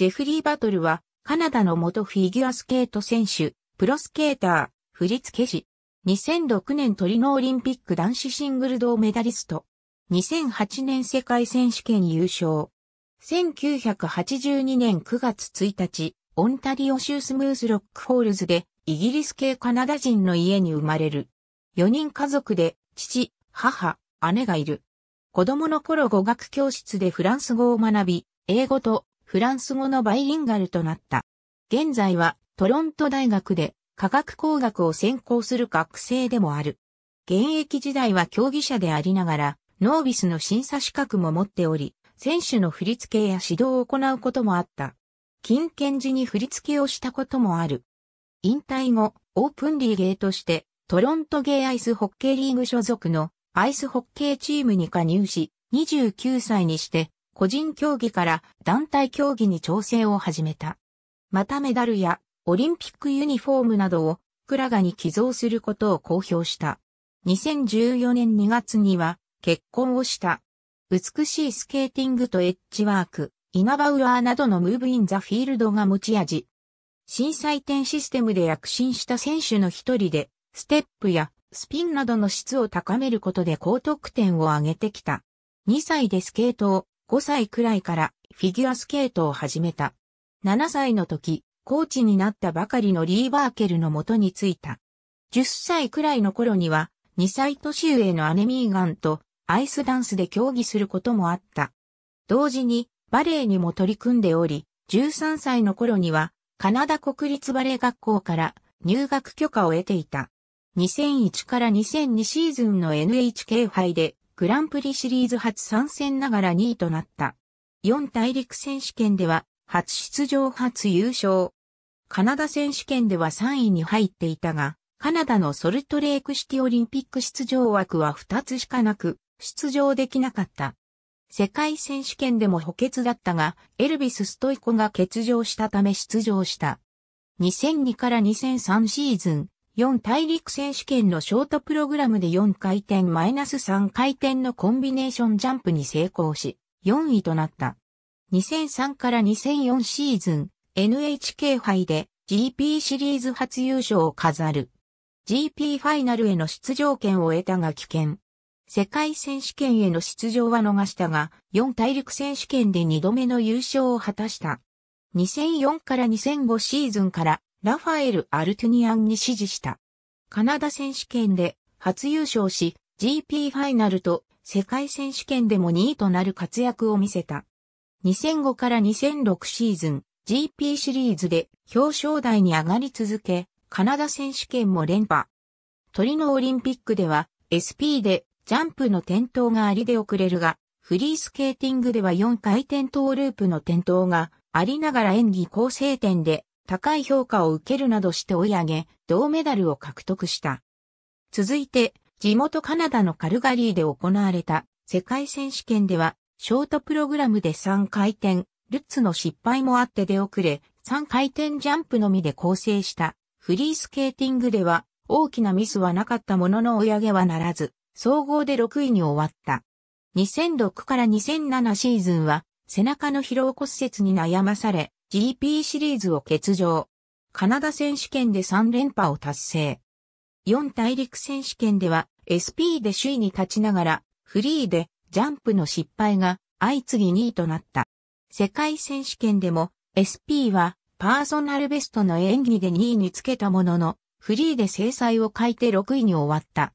ジェフリー・バトルは、カナダの元フィギュアスケート選手、プロスケーター、振付師。2006年トリノオリンピック男子シングル銅メダリスト。2008年世界選手権優勝。1982年9月1日、オンタリオ州スムースロックホールズで、イギリス系カナダ人の家に生まれる。4人家族で、父、母、姉がいる。子供の頃語学教室でフランス語を学び、英語とフランス語のバイリンガルとなった。現在はトロント大学で科学工学を専攻する学生でもある。現役時代は競技者でありながら、ノービスの審査資格も持っており、選手の振り付けや指導を行うこともあった。近県時に振り付けをしたこともある。引退後、オープンリーゲーとして、トロントゲーアイスホッケーリーグ所属のアイスホッケーチームに加入し、29歳にして個人競技から団体競技に調整を始めた。またメダルやオリンピックユニフォームなどをクラガに寄贈することを公表した。2014年2月には結婚をした。美しいスケーティングとエッジワーク、イナバウアーなどのムーブインザフィールドが持ち味。新採点システムで躍進した選手の一人で、ステップやスピンなどの質を高めることで高得点を上げてきた。2歳でスケートを5歳くらいからフィギュアスケートを始めた。7歳の時、コーチになったばかりのリー・バーケルの元に着いた。10歳くらいの頃には、2歳年上の姉ミーガンとアイスダンスで競技することもあった。同時にバレエにも取り組んでおり、13歳の頃にはカナダ国立バレエ学校から入学許可を得ていた。2001から2002シーズンの NHK 杯でグランプリシリーズ初参戦ながら2位となった。4大陸選手権では初出場初優勝。カナダ選手権では3位に入っていたが、カナダのソルトレークシティオリンピック出場枠は2つしかなく、出場できなかった。世界選手権でも補欠だったが、エルビス・ストイコが欠場したため出場した。2002から2003シーズン、4大陸選手権のショートプログラムで4回転マイナス3回転のコンビネーションジャンプに成功し、4位となった。2003から2004シーズン、NHK 杯で GP シリーズ初優勝を飾る。GP ファイナルへの出場権を得たが危険。世界選手権への出場は逃したが、4大陸選手権で2度目の優勝を果たした。2004から2005シーズンからラファエル・アルトゥニアンに指示した。カナダ選手権で初優勝し、GP ファイナルと世界選手権でも2位となる活躍を見せた。2005から2006シーズン、GP シリーズで表彰台に上がり続け、カナダ選手権も連覇。トリノオリンピックでは SP でジャンプの転倒がありで遅れるが、フリースケーティングでは4回転トーループの転倒がありながら演技構成点で高い評価を受けるなどして追い上げ、銅メダルを獲得した。続いて、地元カナダのカルガリーで行われた世界選手権では、ショートプログラムで3回転、ルッツの失敗もあって出遅れ、3回転ジャンプのみで構成したフリースケーティングでは大きなミスはなかったものの追い上げはならず、総合で6位に終わった。2006から2007シーズンは背中の疲労骨折に悩まされ、GP シリーズを欠場。カナダ選手権で3連覇を達成。4大陸選手権では SP で首位に立ちながらフリーでジャンプの失敗が相次ぎ2位となった。世界選手権でも SP はパーソナルベストの演技で2位につけたもののフリーで制裁を書いて6位に終わった。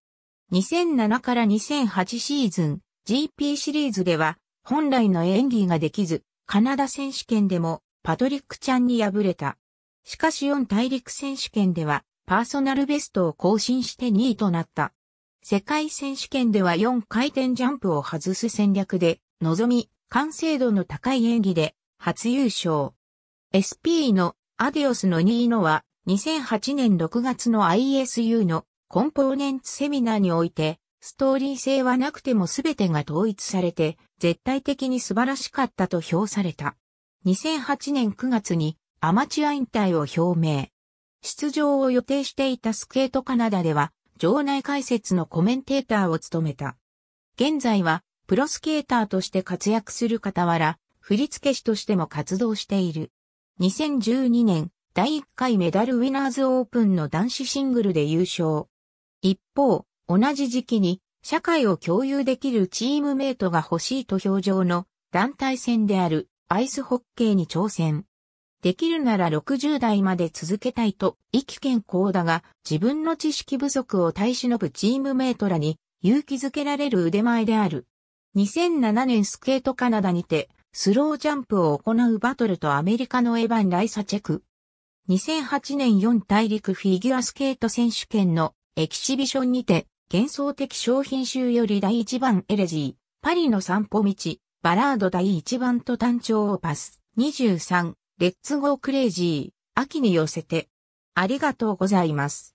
2007から2008シーズン GP シリーズでは本来の演技ができずカナダ選手権でもパトリックちゃんに敗れた。しかし4大陸選手権ではパーソナルベストを更新して2位となった。世界選手権では4回転ジャンプを外す戦略で臨み、完成度の高い演技で初優勝。SP のアディオスの2位のは2008年6月の ISU のコンポーネンツセミナーにおいてストーリー性はなくても全てが統一されて絶対的に素晴らしかったと評された。2008年9月にアマチュア引退を表明。出場を予定していたスケートカナダでは、場内解説のコメンテーターを務めた。現在は、プロスケーターとして活躍する傍ら、振付師としても活動している。2012年、第1回メダルウィナーズオープンの男子シングルで優勝。一方、同じ時期に、社会を共有できるチームメイトが欲しいと表情の団体戦であるアイスホッケーに挑戦。できるなら60代まで続けたいと意気健康だが自分の知識不足を耐え忍ぶチームメイトらに勇気づけられる腕前である。2007年スケートカナダにてスロージャンプを行うバトルとアメリカのエヴァン・ライサチェク。2008年4大陸フィギュアスケート選手権のエキシビションにて幻想的小品集より第1番エレジー、パリの散歩道、バラード第1番ト短調 Opus 23、 Let's Go Crazy、秋に寄せて。ありがとうございます。